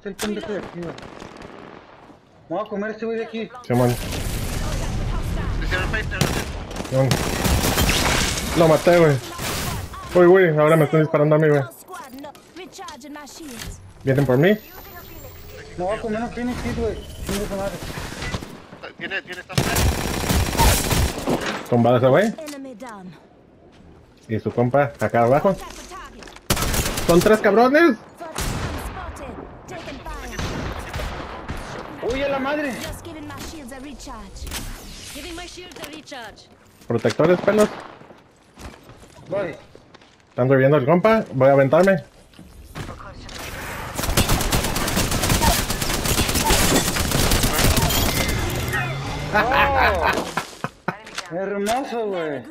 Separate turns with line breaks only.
Es el pendejo de aquí, güey. Me voy a comer este güey de aquí.
Fight,
Simón. Lo maté, güey. Uy, güey, ahora me están disparando a mí, güey.
No.
Vienen por mí.
Me voy a comer un Phoenix Kit, güey. Chingue su madre.
Tiene, tiene esta
Tumbado ese güey. Y su compa acá abajo. ¡Son tres cabrones!
¡Uy, a la madre!
Just giving my shields a recharge.
Giving my shields a recharge.
Protectores, pelos.
Voy.
Están reviendo el compa. Voy a aventarme.
¡Oh! Hermoso, güey.